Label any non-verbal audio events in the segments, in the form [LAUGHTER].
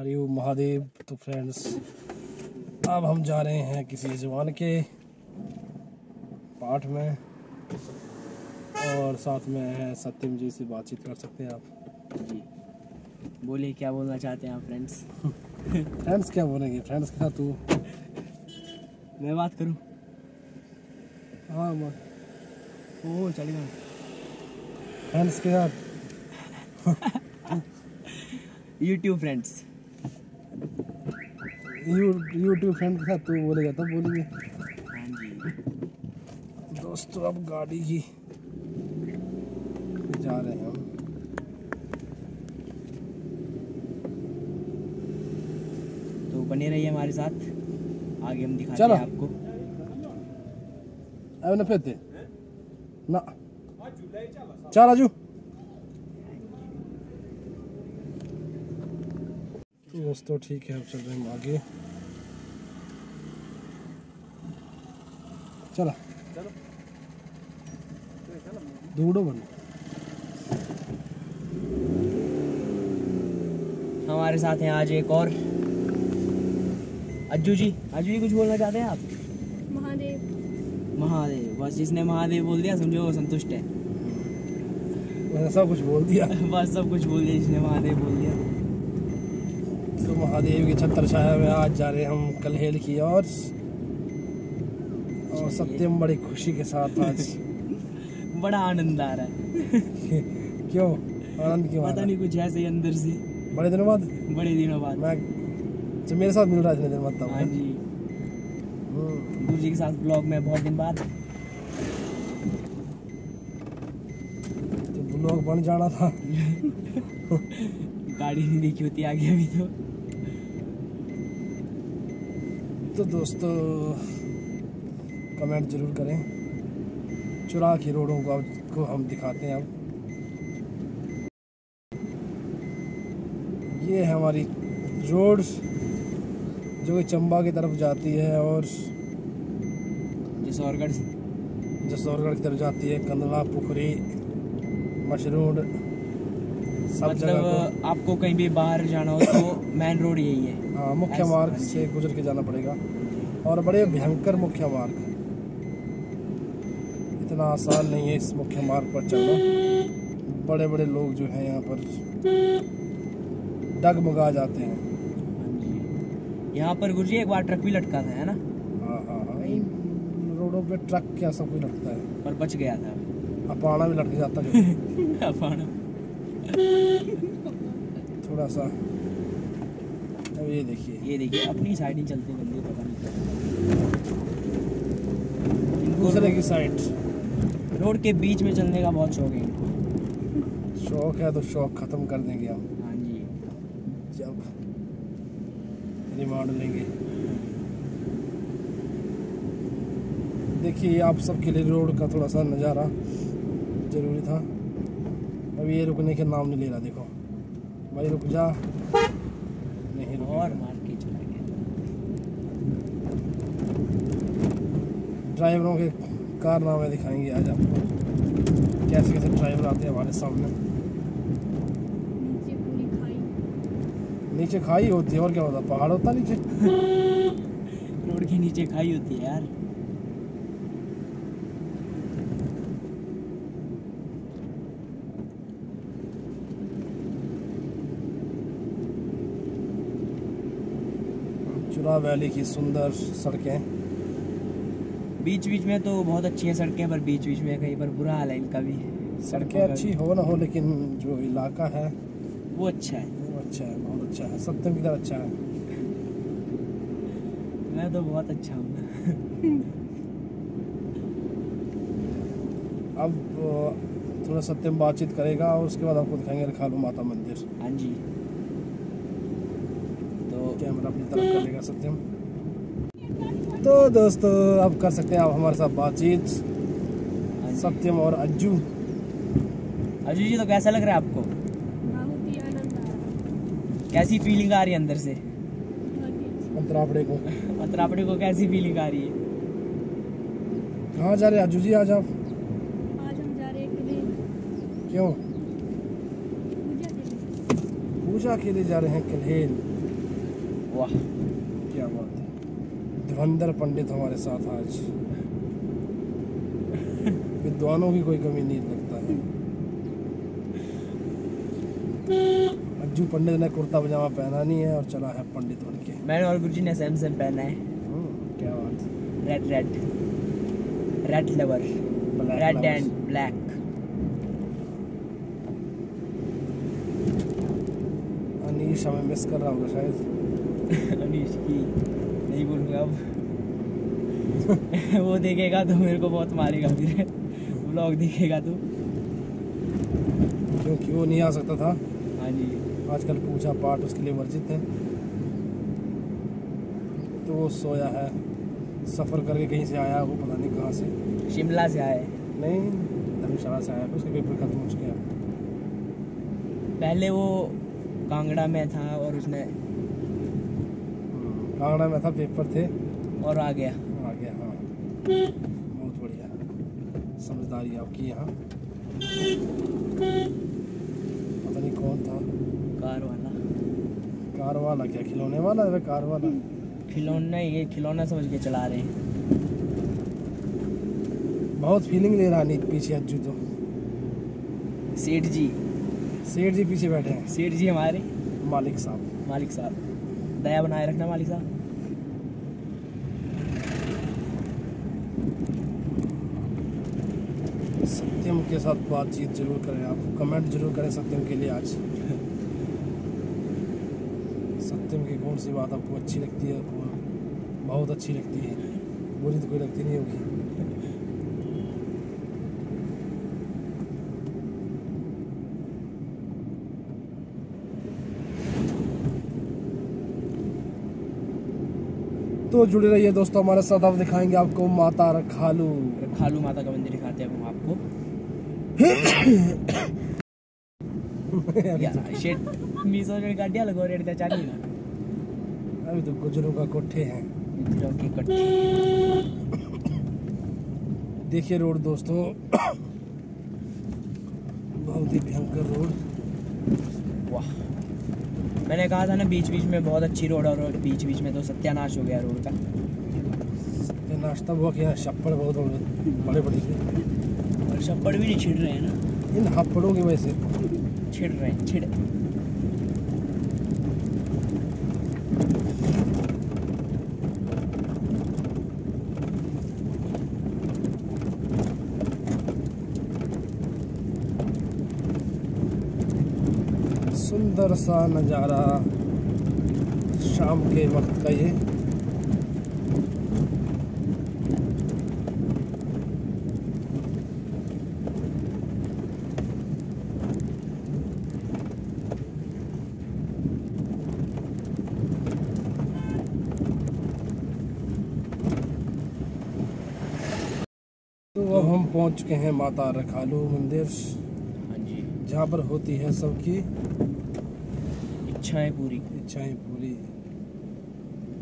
हरिओम महादेव तो फ्रेंड्स अब हम जा रहे हैं किसी जवान के पाठ में। और साथ में है सत्यम जी से बातचीत कर सकते हैं आप। जी। बोलिए क्या बोलना चाहते हैं आप फ्रेंड्स फ्रेंड्स [LAUGHS] क्या बोलेंगे? फ्रेंड्स का तू मैं बात करूँ? हाँ ओह चलेगा फ्रेंड्स के साथ। [LAUGHS] यूट्यूब फ्रेंड्स यूट्यूब फ्रेंड के साथ तू बोलेगा तब बोलेंगे। दोस्तों अब गाड़ी की जा रहे हैं हम। तो बने रहिए हमारे साथ। आगे हम दिखाते। हैं आपको। अब न फिर ना। चल आजू। दोस्तों ठीक है अब चल रहे हैं हम आगे। चला। दूड़ो बन हमारे साथ हैं आज एक और। अज्जू जी अज्जू जी कुछ बोलना चाहते हैं आप? महादेव। महादेव बस जिसने महादेव बोल दिया समझो वो संतुष्ट है। सब कुछ बोल दिया। [LAUGHS] बस सब कुछ बोल दिया जिसने महादेव बोल दिया। महादेव की छत्र छाया में आज जा रहे हैं हम कलहेल की और और सत्यम बड़ी खुशी के साथ आज। [LAUGHS] बड़ा आनंद आ रहा है। [LAUGHS] क्यों? आनंद क्यों पता नहीं कुछ ऐसे ही अंदर से। बड़े दिनों बाद? बड़े दिनों बाद। मैं जब मेरे साथ मिल रहा है। इतने दिन बाद हाँ जी। हम्म, गुरु जी के साथ ब्लॉग में बहुत दिन बाद। तो ब्लॉग बन जाना था। [LAUGHS] गाड़ी नहीं देखी होती आगे अभी तो। तो दोस्तों कमेंट ज़रूर करें। चुरा की रोडों को आपको हम दिखाते हैं अब। ये है हमारी रोड जो कि चंबा की तरफ़ जाती है और जसौरगढ़ जसौरगढ़ की तरफ़ जाती है कंदला पुखरी को मतलब आपको कहीं भी बाहर जाना हो तो [COUGHS] मेन रोड यही है। हाँ मुख्य मार्ग से गुजर के जाना पड़ेगा। और बड़े भयंकर मुख्य मार्ग। इतना आसान नहीं है इस मुख्य मार्ग पर चलना। बड़े बड़े लोग जो हैं यहाँ पर डगमगा जाते हैं। यहाँ पर गुरु जी एक बार ट्रक भी लटका था है ना? हाँ हाँ हाँ। रोडों पे ट्रक क्या सब कुछ लगता है। पर बच गया था। अपाना भी लटक जाता है। [LAUGHS] अपाना। थोड़ा सा। अब ये देखिए। ये देखिए अपनी साइड ही चलते बंदे पता नहीं दूसरे की साइड रोड के बीच में चलने का बहुत शौक है इनको। शौक है तो शौक खत्म कर देंगे हम हाँ जी। जब रिमांड लेंगे। देखिए आप सबके लिए रोड का थोड़ा सा नज़ारा ज़रूरी था। अब ये रुकने के नाम नहीं ले रहा देखो। भाई रुक जा। नहीं रुक और मार के चला गया ड्राइवरों के कारनामे दिखाएँगे आज आपको। कैसे कैसे ड्राइवर आते हैं हमारे सामने। नीचे पूरी खाई। नीचे खाई होती है और क्या होता पहाड़ होता नीचे? [LAUGHS] रोड के नीचे खाई होती है यार। चुरा वैली की सुंदर सड़कें। बीच बीच में तो बहुत अच्छी हैं सड़कें पर बीच बीच में कहीं पर बुरा हाल है इनका भी। सड़कें अच्छी हो ना हो लेकिन जो इलाका है वो अच्छा है। वो अच्छा है बहुत अच्छा है। सत्यम तरह अच्छा है? मैं तो बहुत अच्छा हूँ। [LAUGHS] अब थोड़ा सत्यम बातचीत करेगा और उसके बाद आपको दिखाएँगे रखालू माता मंदिर। हाँ जी। कैमरा अपनी तरफ़ कर लेगा सत्यम तो दोस्तों अब कर सकते हैं आप हमारे साथ बातचीत। हाँ सत्यम और अज्जू। अजू जी तो कैसा लग रहा है आपको? बहुत ही आनंद आ रहा कैसी फीलिंग आ रही है अंदर से? अंतरापड़े को आपने को कैसी फीलिंग आ रही है? कहाँ जा रहे हैं अज्जू जी आज आप? आज हम जा रहे हैं क्यों? पूजा के लिए। पूजा के लिए जा रहे हैं कल्हेल वाह क्या बात है। धुरंधर पंडित हमारे साथ आज। विद्वानों की कोई कमी नहीं लगता। है अज्जू पंडित ने कुर्ता पजामा पहना नहीं है और चला है पंडित बन के। मैंने और गुरुजी ने सेम सेम पहना है। क्या बात red red red lover red and black Anish हमें मिस कर रहा होगा शायद। अनीश की नहीं बोलूँगा अब वो देखेगा तो मेरे को बहुत मारेगा फिर। ब्लॉग देखेगा तो। क्योंकि वो नहीं आ सकता था? हाँ जी। आजकल पूजा पाठ उसके लिए वर्जित है। तो वो सोया है। सफ़र करके कहीं से आया वो पता नहीं कहाँ से। शिमला से आए नहीं धर्मशाला से आया उसके पेपर खत्म हो चुके हैं। पहले वो कांगड़ा में था और उसने कांगड़ा में था पेपर थे। और आ गया। आ गया हाँ। बहुत बढ़िया। समझदारी आपकी यहाँ। पता नहीं कौन था। कार वाला। कार वाला क्या खिलौने वाला है कार वाला? खिलौना ये खिलौना समझ के चला रहे हैं। बहुत फीलिंग ले रहा नहीं पीछे अज्जू तो। सेठ जी। सेठ जी पीछे बैठे हैं। सेठ जी हमारे। मालिक साहब। मालिक साहब। दया बनाए रखना मालिक साहब सत्यम के साथ बातचीत ज़रूर करें आप। कमेंट ज़रूर करें सत्यम के लिए आज। सत्यम की कौन सी बात आपको अच्छी लगती है? बहुत अच्छी लगती है। बुरी तो कोई लगती नहीं होगी। तो जुड़े रहिए दोस्तों हमारे साथ अब दिखाएँगे आपको माता रखालू खालू। माता का मंदिर दिखाते हैं हम आपको। शेट मीसो जो गाड़ियाँ लगो रेड का चाली ना। अभी तो गुजरों का कोठे हैं। की देखिए रोड दोस्तों बहुत ही भयंकर रोड। वाह। मैंने कहा था ना बीच बीच में बहुत अच्छी रोड और बीच बीच में तो सत्यानाश हो गया रोड का। सत्यानाश नाश्ता हुआ क्या छप्पड़ बहुत बड़े बड़े और छप्पड़ भी नहीं छिड़ रहे हैं ना? इन हप्पड़ों की वजह से। छिड़ रहे हैं छिड़। सुंदर सा नज़ारा शाम के वक्त का ये। तो अब हम पहुँच चुके हैं माता रखालू मंदिर। हाँ जहाँ पर होती है सबकी इच्छाएँ पूरी इच्छाएँ पूरी।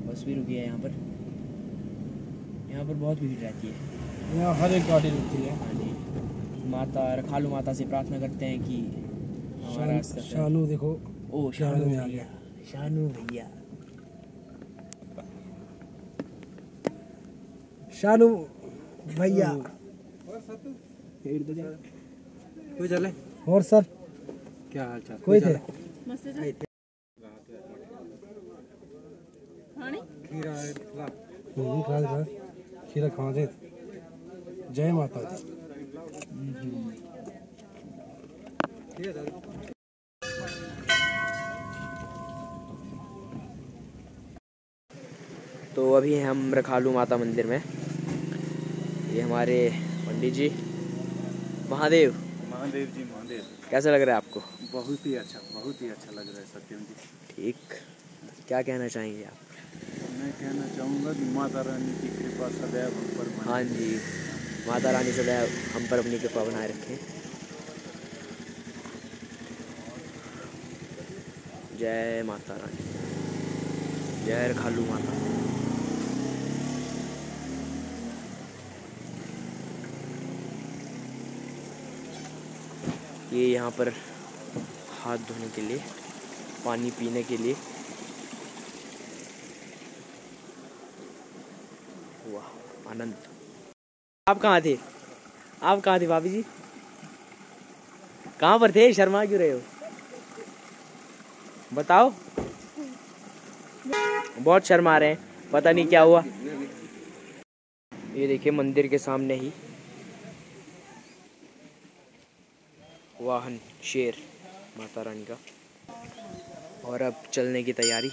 बस भी रुकी है यहाँ पर। यहाँ पर बहुत भीड़ रहती है। यहाँ हर एक गाड़ी रुकती है। हाँ जी। माता खालू माता से प्रार्थना करते हैं कि शान, शानू देखो ओ शानू में आ भैया शानू भैया। शानू भैया। कोई चले और सर? क्या हाल चाल? कोई थे? है खीरा है, ला। हम्म, खा खा खीरा खा दे। जय माता दी। तो अभी हम रखालू माता मंदिर में। ये हमारे पंडित जी। महादेव। महादेव जी महादेव। कैसा लग रहा है आपको? बहुत ही अच्छा बहुत ही अच्छा लग रहा है सत्यम जी। ठीक। क्या कहना चाहेंगे आप? मैं कहना चाहूँगा कि माता रानी की कृपा सदैव हम पर हाँ जी। माता रानी सदैव हम पर अपनी कृपा बनाए रखें। जय माता रानी। जय रखालू माता। ये यहाँ पर हाथ धोने के लिए पानी पीने के लिए आनंद आप कहाँ थे? आप कहाँ थे, भाभी जी? कहाँ पर थे? शर्मा क्यों रहे हो? बताओ। बहुत शर्मा रहे हैं। पता नहीं क्या हुआ। ये देखिए मंदिर के सामने ही। वाहन, शेर, माता रानी का। और अब चलने की तैयारी।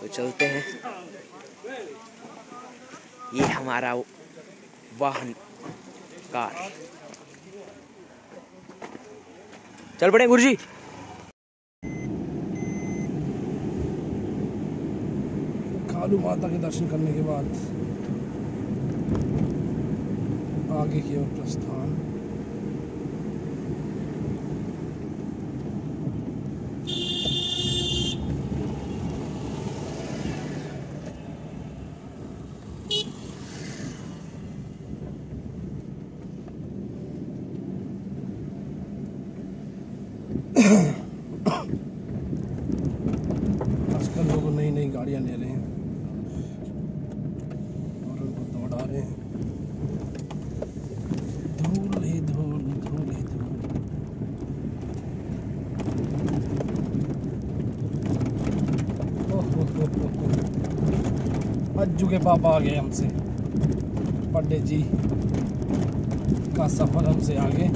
तो चलते हैं। ये हमारा वाहन, कार। चल पड़े गुरु जी कालू माता के दर्शन करने के बाद आगे की ओर प्रस्थान आजकल लोग नई नई गाड़ियाँ ले रहे हैं और उनको दौड़ा रहे हैं धूल ही धूल धूल ही धूल ओह, हो, हो, हो, हो। अज्जू के पापा आ गए हमसे। पंडित जी का सफ़र हमसे आगे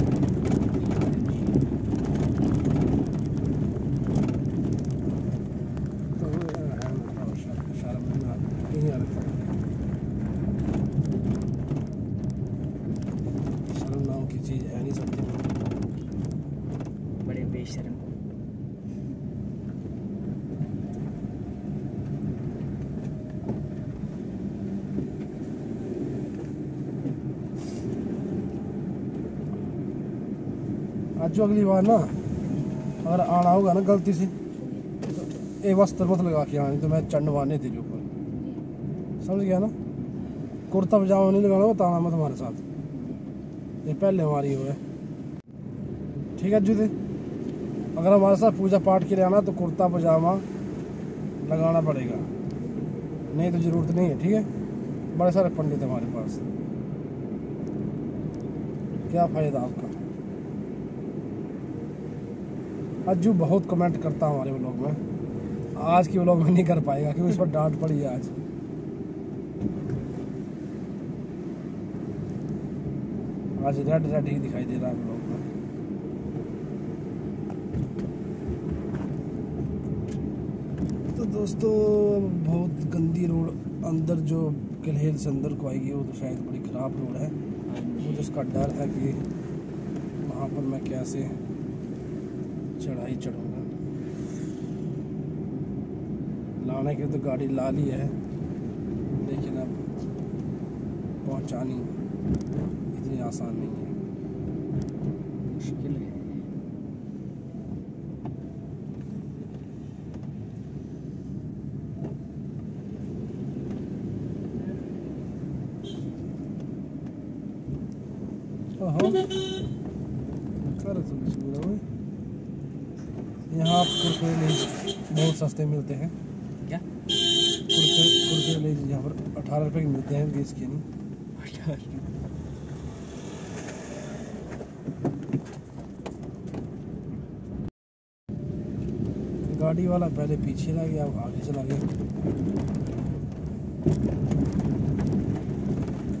शर्म नाम की चीज़ है नहीं सकती बड़े बेशरम जो अगली बार ना, अगर आना होगा ना गलती से तो ये वस्त्र मत लगा के आने तो मैं चंडवाने तेरे ऊपर। समझ गया ना? कुर्ता पजामा नहीं लगाना वो ताना मत हमारे साथ। ये पहले हमारी वो है। ठीक है जूते? अगर हमारे साथ पूजा पाठ के लिए आना तो कुर्ता पजामा लगाना पड़ेगा। नहीं तो ज़रूरत नहीं है, ठीक है? बड़े सारे पंडित हमारे पास। क्या फ़ायदा आपका? अज्जू बहुत कमेंट करता हूँ हमारे ब्लॉग में। आज की ब्लॉग में नहीं कर पाएगा, क्योंकि उस पर डांट पड़ी है आज। आज रेड रेड ही दिखाई दे रहा है व्लॉग में। तो दोस्तों, बहुत गंदी रोड अंदर जो कलहेल से अंदर को आएगी, वो तो शायद बड़ी ख़राब रोड है। मुझे उसका डर है कि वहाँ पर मैं कैसे चढ़ाई चढ़ूँगा लाने के तो गाड़ी ला ली है, लेकिन अब पहुँचानी इतनी आसान नहीं है। मुश्किल है ओहो कर तुम मजबूर हो यहाँ कुरकुरे लेज बहुत सस्ते मिलते हैं। क्या? कुरकुरे कुरकुरे लेज यहाँ पर अठारह रुपये के मिलते हैं बीस के नहीं गाड़ी वाला पहले पीछे रह गया अब आगे चला गया।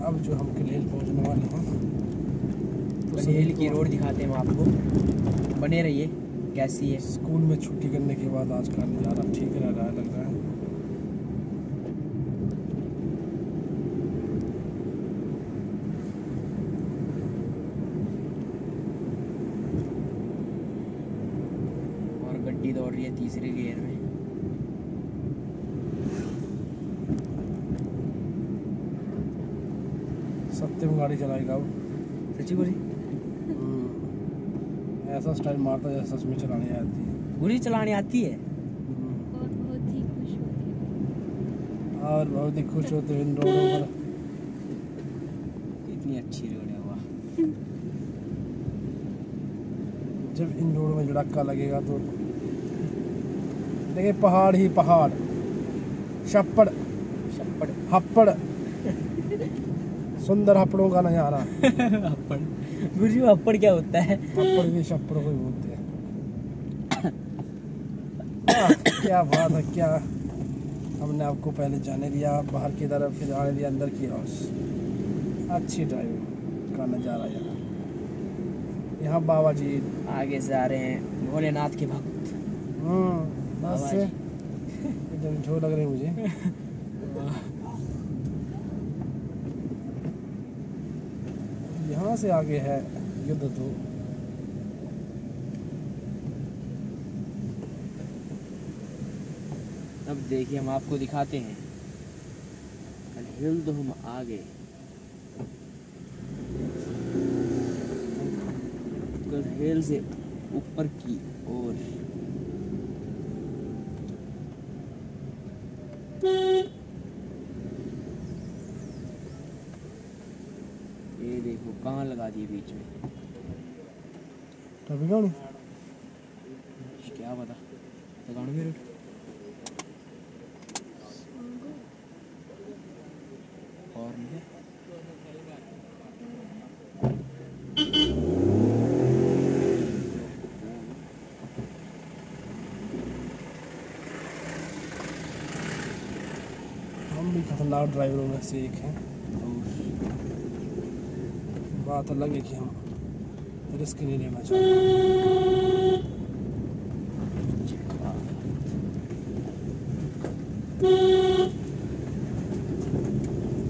अब जो हम कलेल पहुँचने वाले हैं तो बनेल की रोड दिखाते हैं हम आपको। बने रहिए। कैसी है? स्कूल में छुट्टी करने के बाद आज का नज़ारा ठीक रह रहा है लग रहा है। और गड्डी दौड़ रही है तीसरे गियर में। सत्यम गाड़ी चलाएगा सच्ची बोली। ऐसा स्टाइल मारता जैसे सच में चलाने आती है। गुरी चलाने आती है। और बहुत ही खुश हो। गया और बहुत ही खुश होते हैं इन रोडों पर। इतनी अच्छी रोड है वाह। जब इन रोडों में झड़क्का लगेगा तो देखिए पहाड़ ही पहाड़। छप्पड़ छप्पड़ हप्पड़। सुंदर हपड़ों का नज़ारा। अप्पड़ गुरुजी अप्पड़ क्या होता है? हपड़ भी शपड़ को ही बोलते हैं। [COUGHS] क्या बात है क्या? हमने आपको पहले जाने दिया बाहर की तरफ़ फिर आने दिया अंदर की ओर। अच्छी ड्राइविंग का नज़ारा यहाँ। यहाँ बाबा जी। आगे से आ रहे हैं भोलेनाथ के भक्त। हम्म बस। एकदम ठो लग रहे हैं मुझे। [LAUGHS] यहाँ से आगे है युद्ध तो। अब देखिए, हम आपको दिखाते हैं। हिल दो हम आगे। हिल से ऊपर की ओर ये देखो कहाँ लगा दिए बीच में। ट्रैफ़िक गाड़ी क्या पता? लगाने मेरे और नहीं हम भी खतरनाक ड्राइवरों में से एक हैं। बात अलग है कि हम रिस्क नहीं लेना चाहते।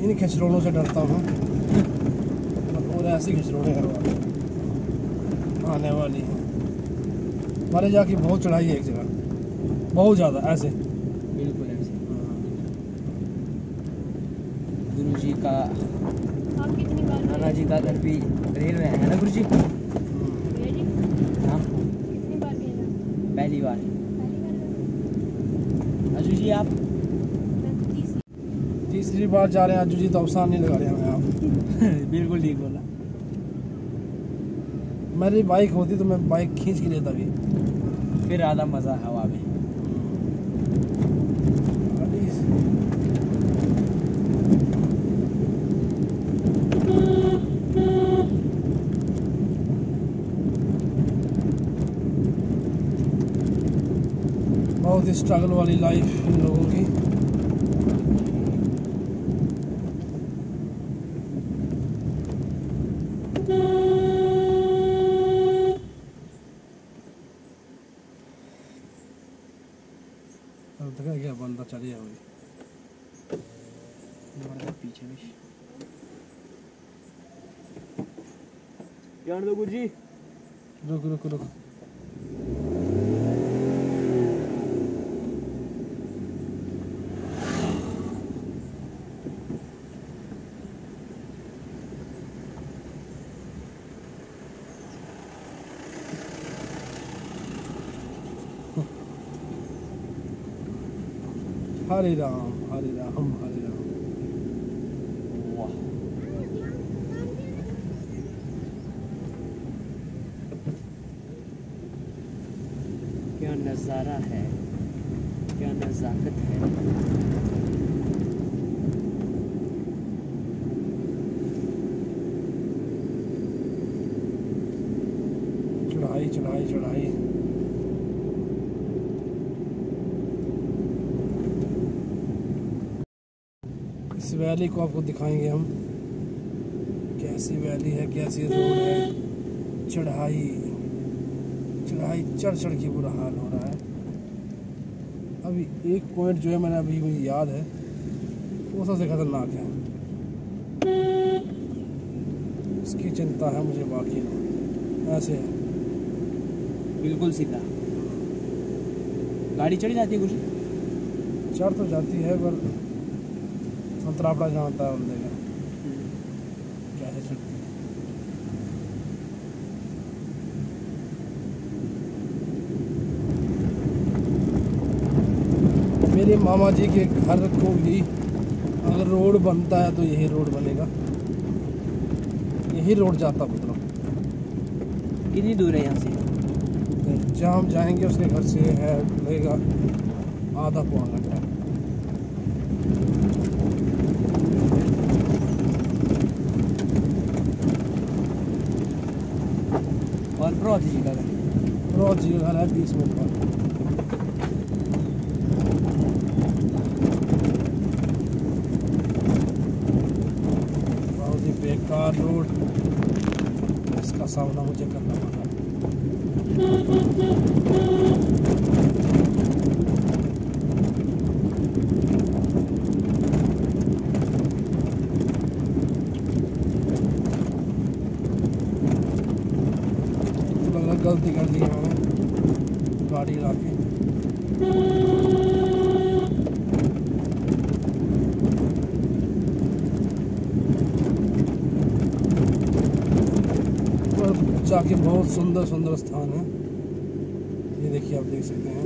इन खिचड़ों से डरता हूँ। और ऐसी खिचड़ों आने वाली हैं। हमारे जाके बहुत चढ़ाई है एक जगह। बहुत ज़्यादा ऐसे। बिल्कुल ऐसे। गुरु जी का नाना जी का घर भी रेल में है ना गुरु जी हाँ? पहली बार? अजू जी आप? तीसरी बार जा रहे हैं अज्जू जी तो अवसान नहीं लगा रहे हमें आप। [LAUGHS] बिल्कुल ठीक बोला। मेरी बाइक होती तो मैं बाइक खींच के लेता भी। फिर आधा मज़ा हवा में बहुत ही स्ट्रगल वाली लाइफ इन लोगों की। देखा क्या बंदा चलिए अभी पीछे में जान दो गुरु जी रुक रुक रुक। हरे राम हरे राम हरे राम वाह क्या नज़ारा है क्या नज़ाकत है चढ़ाई चढ़ाई चढ़ाई वैली को आपको दिखाएँगे हम। कैसी वैली है कैसी रोड है। चढ़ाई चढ़ाई चढ़ चढ़ के बुरा हाल हो रहा है। अभी एक पॉइंट जो है मैंने अभी मुझे याद है वो सबसे खतरनाक है। उसकी चिंता है मुझे बाकी। ऐसे है। बिल्कुल सीधा। गाड़ी चढ़ी जाती है जी चढ़ तो जाती है पर संतरापड़ा जानता है बंदे का कैसे है मेरे मामा जी के घर को भी अगर रोड बनता है तो यही रोड बनेगा। यही रोड जाता मतलब कितनी दूर है यहाँ से? जहाँ हम जाएँगे उसके घर से है लगेगा आधा पौन घंटा। का का है बीस मिनट का बेकार रोड इसका सामना मुझे करना पड़ा सुंदर सुंदर स्थान है। ये देखिए आप देख सकते हैं।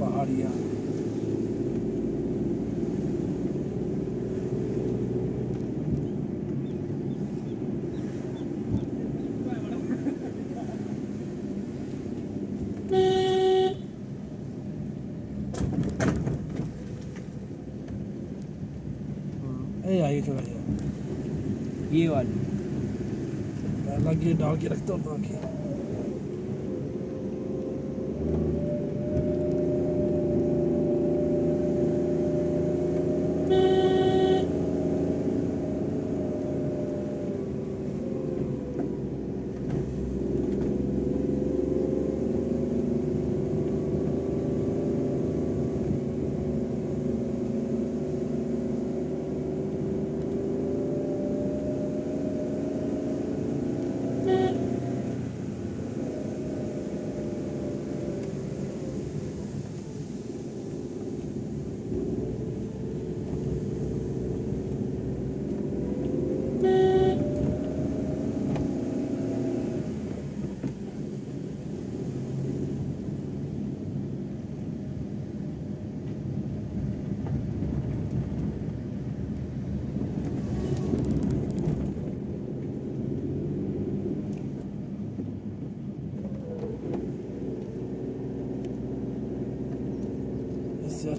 पहाड़िया। यार ये वाली। पहला गियर डाल के रखता हूँ ताकि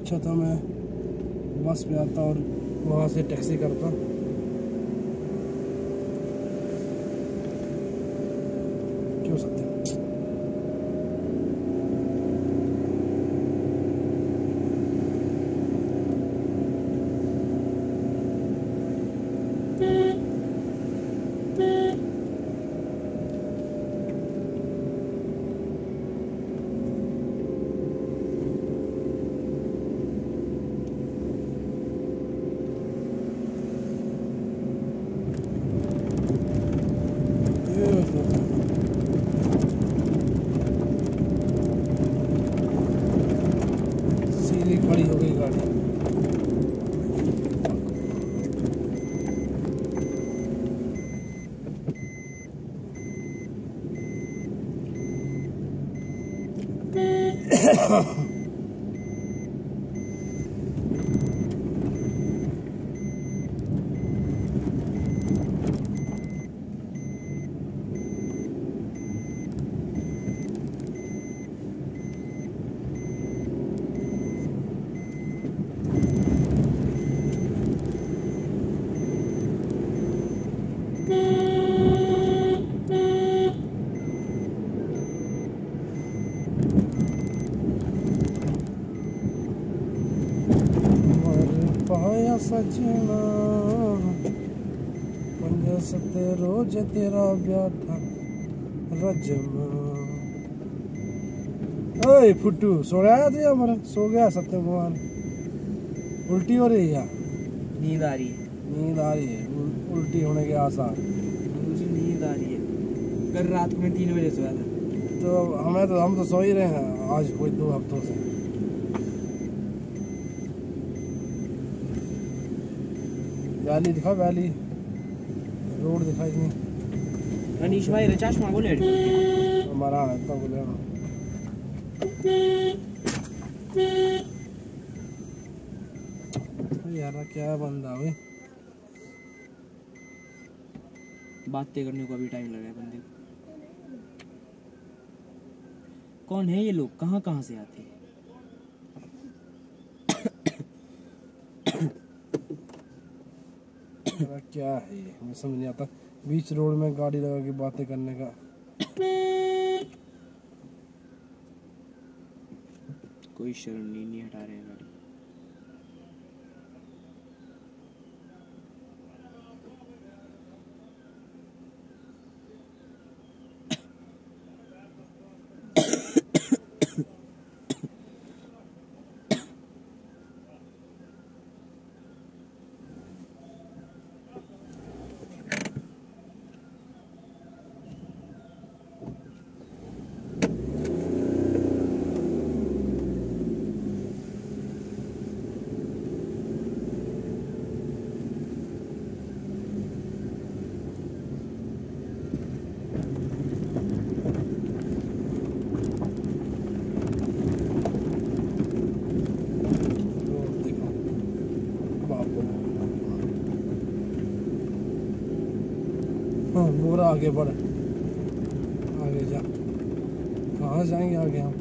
अच्छा था मैं बस में आता और वहाँ से टैक्सी करता। Uh-huh. तेरा ब्याह था रजमा ओए फुट्टू सो गया तू हमारा? सो गया सत्य भगवान उल्टी हो रही है यार। नींद आ रही है। नींद आ रही है। उल- उल्टी होने के आसार। मुझे नींद आ रही है। कल रात को मैं तीन बजे सोया था। तो हमें तो हम तो सो ही रहे हैं आज कोई दो हफ्तों से। वैली दिखा वैली। रोड दिखाई नहीं। अनीश भाई रिचार्ज मांगो लेट हमारा है। इतना बोले यार क्या बंदा भाई बातें करने को अभी टाइम लगा है बंदे कौन है ये लोग? कहाँ कहाँ से आते हैं? क्या है? हमें समझ नहीं आता। बीच रोड में गाड़ी लगा के बातें करने का। कोई शर्म नहीं, नहीं हटा रहे हैं गाड़ी। हाँ बोरा आगे बढ़ आगे जा कहाँ जाएँगे आगे हम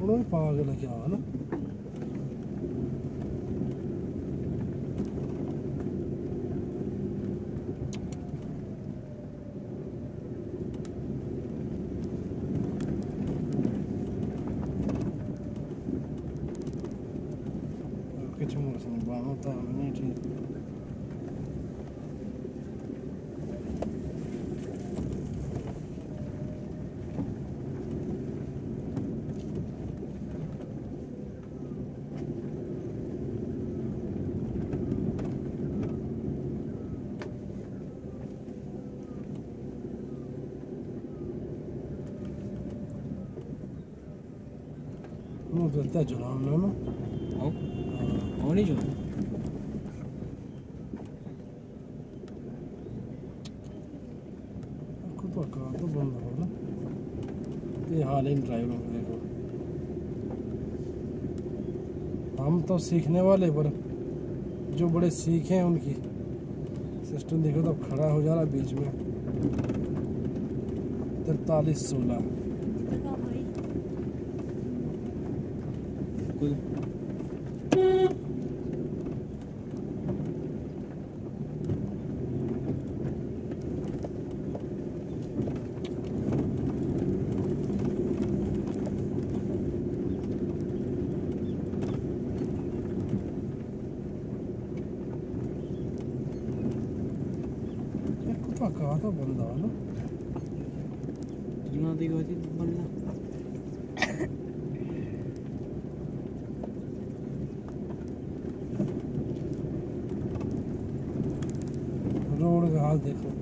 थोड़ा भी पागल है क्या ना कुछ मौसम बानो था नहीं ठीक No, del teggio l'hanno, no? आओ आओ नहीं जो Ecco qua, qua, dopo andavo, ये हाल इन ड्राइवरों को देखो हम तो सीखने वाले पर जो बड़े सीखे हैं उनकी सिस्टम देखो तो खड़ा हो जा रहा बीच में। तिरतालीस सोलह। Al Declan.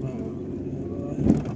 Wow.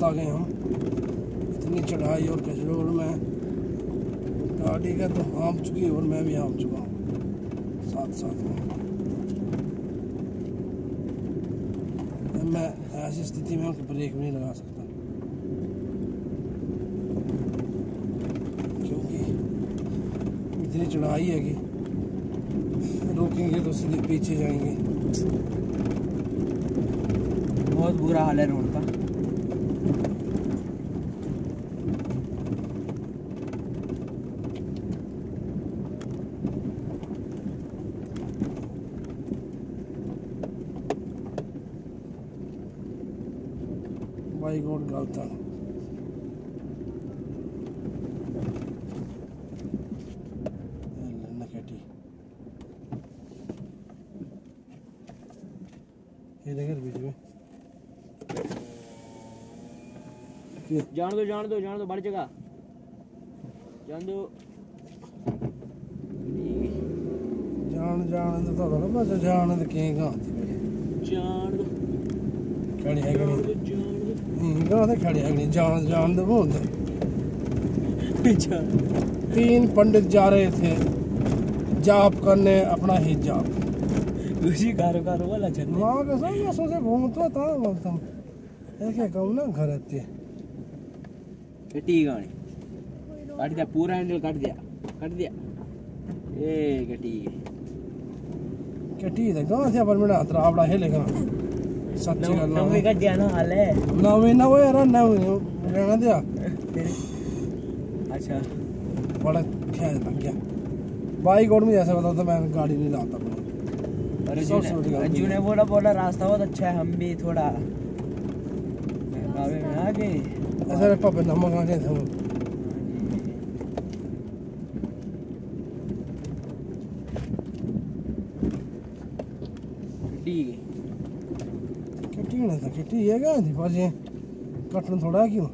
बहुत आ गए हम। इतनी चढ़ाई और कचरोड़ में गाड़ी का तो हाँप चुकी है और मैं भी हाँप चुका हूँ। साथ साथ में। मैं ऐसी स्थिति में ब्रेक भी नहीं लगा सकता। क्योंकि इतनी चढ़ाई है कि रोकेंगे तो सीधे पीछे जाएँगे। बहुत बुरा हाल है रोड का बाइक और गलता नकेटी ये देखे बीच में ये जान दो जान दो जान दो बड़ जगह। जान दो। जान जान तो थोड़ा बस जान तो कहीं कहाँ थी जान दो। खड़ी है कि जान नहीं? कहाँ थे खड़ी है कि नहीं? जान जान तो दो जान तीन पंडित जा रहे थे। जाप करने अपना ही जाप। उसी कारो कारो वाला चल माँ के सब मैं सोचे घूमता था बोलता एक कम ना घर आती है कटी गाड़ी काट दिया पूरा हैंडल काट दिया काट दिया ए कटी कटी थे कहाँ थे पर मेरा हाथ आपड़ा हिले कहाँ सच्ची गल ना नवी का जाना हाल है नवी ना वो यार नवी रहना दिया अच्छा बड़ा क्या लग गया बाइक और में जैसे बताओ तो मैं गाड़ी नहीं लाता अपनी गलती अर्जुन ने बोला बोला रास्ता बहुत अच्छा है हम भी थोड़ा बहकावे में आ गए ऐसे रे पापा नमक आ गए थे वो ठीक है किटी ना था किटी ये गए थी बस ये कटन थोड़ा है क्यों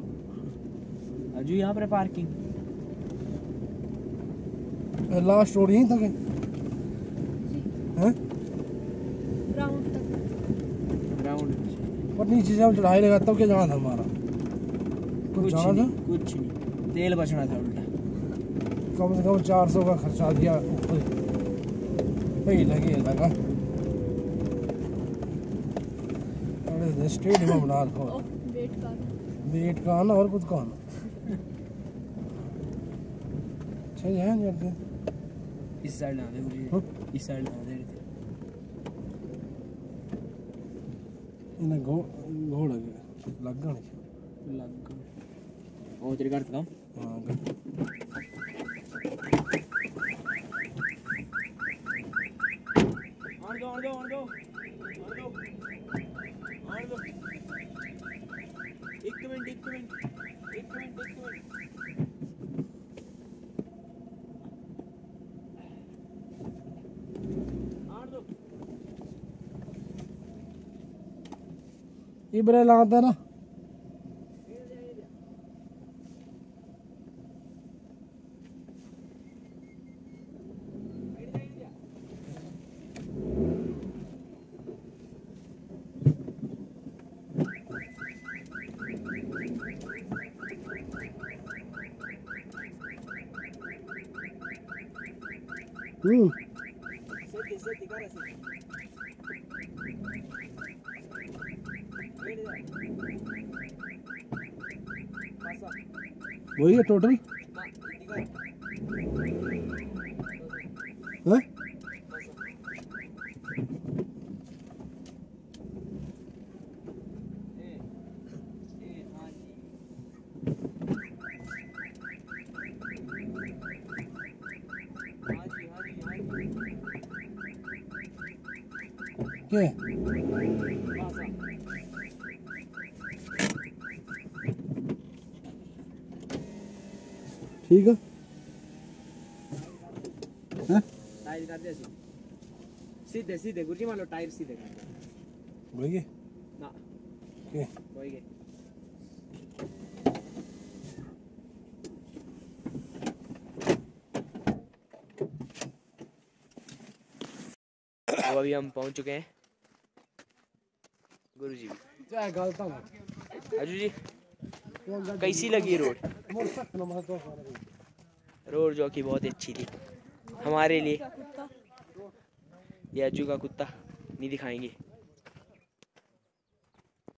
अजू यहाँ पर पार्किंग लास्ट रोड यहीं है हैं से हम चढ़ाई लगा तब क्या जाना था हमारा? कुछ कुछ जाना था नहीं कुछ नहीं। तेल बचना था उल्टा। कम से कम चार सौ का खर्चा दिया ऊपर। लगे लगा। अरे स्टेडियम बना रखो वेट का आना और कुछ का आना [LAUGHS] अच्छा है जल्दी इस साइड ना दे मुझे हाँ? इस साइड इन्हें घो घोड़ा गया लग गया नहीं लग गया ओ तेरे घर काम हाँ गया आन दो आन दो आन दो आन दो आन दो एक मिनट एक मिनट एक मिनट एक मिनट आन दो इब्रे लाता ना हम्म सेट सेट कर ऐसे पासा वही है टोटल ना दिखा है ए ए हाँ जी हाँ जी हाँ जी हाँ जी क्या पासा ठीक है हैं टायर कर दे सीधे सीधे गुरुजी मान लो टायर सीधे कर दे वही है ना। क्या वही के अब अभी हम पहुँच चुके हैं। गुरुजी क्या गलत है अजू जी कैसी लगी रोड? रोड जो कि बहुत अच्छी थी। हमारे लिए। का ये अज्जू का कुत्ता नहीं दिखाएँगे।